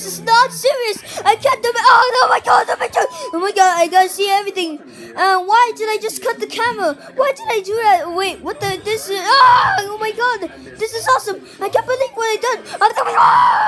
This is not serious. I can't. Oh, no! my god, oh my god. Oh my god, I gotta see everything. Uh, why did I just cut the camera? Why did I do that? Wait, what the? This is. Ah, oh my god. This is awesome. I can't believe what I did. Oh my God!